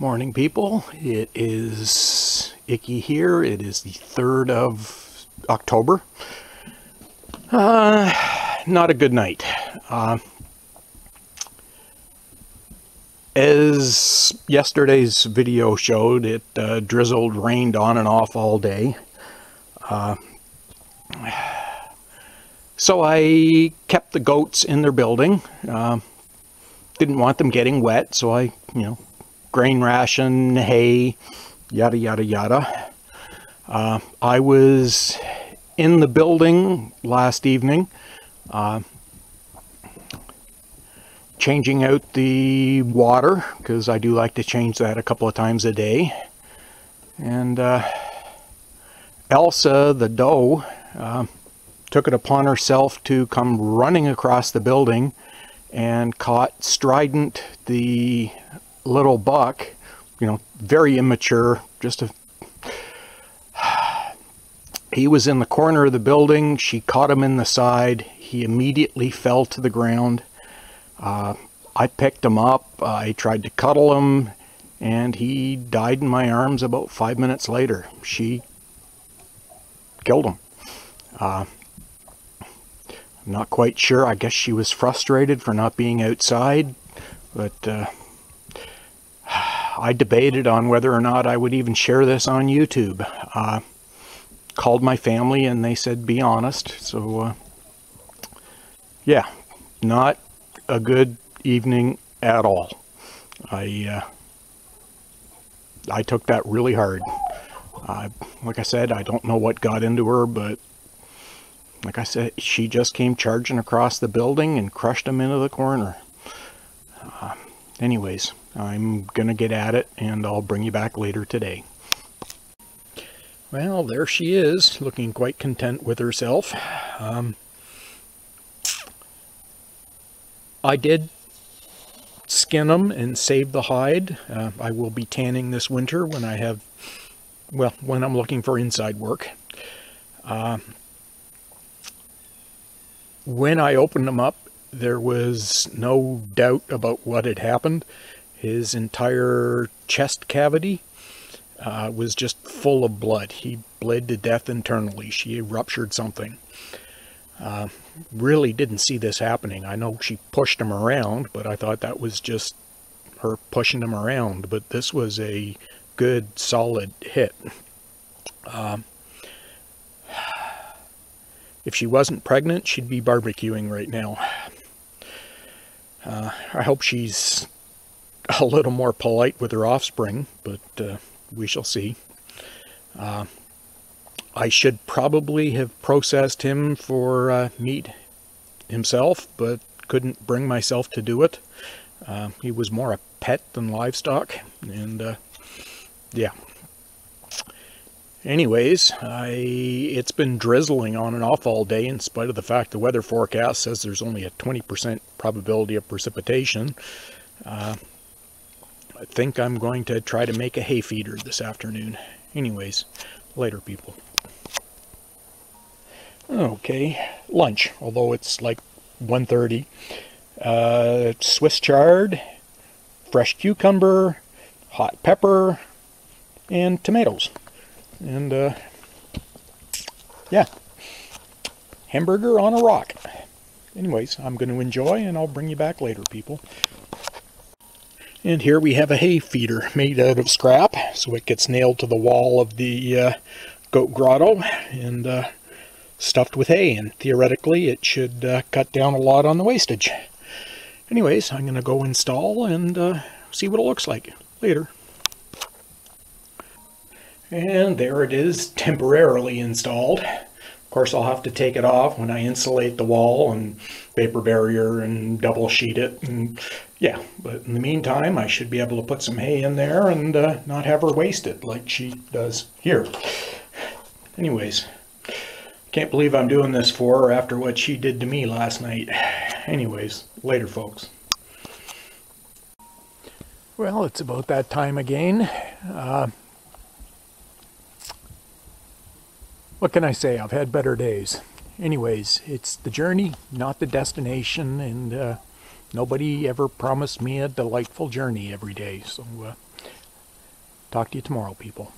Morning people, it is Icky here. It is the 3rd of October. Uh, not a good night. Uh, as yesterday's video showed, it uh, drizzled, rained on and off all day. Uh, so I kept the goats in their building. Uh, didn't want them getting wet, so I, you know, grain ration, hay, yada, yada, yada. Uh, I was in the building last evening, uh, changing out the water, because I do like to change that a couple of times a day. And uh, Elsa, the doe, uh, took it upon herself to come running across the building and caught Strident, the little buck, you know, very immature, just a... He was in the corner of the building. She caught him in the side. He immediately fell to the ground. Uh, I picked him up. I tried to cuddle him, and he died in my arms about five minutes later. She killed him. Uh, I'm not quite sure. I guess she was frustrated for not being outside, but uh, I debated on whether or not I would even share this on YouTube. Uh, called my family and they said be honest. So, uh, yeah, not a good evening at all. I uh, I took that really hard. Uh, like I said, I don't know what got into her, but like I said, she just came charging across the building and crushed him into the corner. Anyways, I'm going to get at it and I'll bring you back later today. Well, there she is, looking quite content with herself. Um, I did skin them and save the hide. Uh, I will be tanning this winter when I have, well, when I'm looking for inside work. Uh, when I opened them up, there was no doubt about what had happened. His entire chest cavity uh, was just full of blood. He bled to death internally. She ruptured something. Uh, really didn't see this happening. I know she pushed him around, but I thought that was just her pushing him around. But this was a good, solid hit. Uh, if she wasn't pregnant, she'd be barbecuing right now. Uh, I hope she's a little more polite with her offspring, but uh, we shall see. Uh, I should probably have processed him for uh, meat himself, but couldn't bring myself to do it. Uh, he was more a pet than livestock, and uh, yeah. Anyways, I it's been drizzling on and off all day in spite of the fact the weather forecast says there's only a 20% probability of precipitation. Uh, I think I'm going to try to make a hay feeder this afternoon. Anyways, later people. Okay, lunch, although it's like 1.30. Uh, Swiss chard, fresh cucumber, hot pepper, and tomatoes. And, uh, yeah, hamburger on a rock. Anyways, I'm going to enjoy, and I'll bring you back later, people. And here we have a hay feeder made out of scrap, so it gets nailed to the wall of the uh, goat grotto and uh, stuffed with hay, and theoretically it should uh, cut down a lot on the wastage. Anyways, I'm going to go install and uh, see what it looks like later. And there it is, temporarily installed. Of course, I'll have to take it off when I insulate the wall and vapor barrier and double sheet it. And yeah, but in the meantime, I should be able to put some hay in there and uh, not have her waste it like she does here. Anyways, can't believe I'm doing this for her after what she did to me last night. Anyways, later, folks. Well, it's about that time again. Uh, what can I say? I've had better days. Anyways, it's the journey, not the destination, and uh, nobody ever promised me a delightful journey every day. So uh, Talk to you tomorrow, people.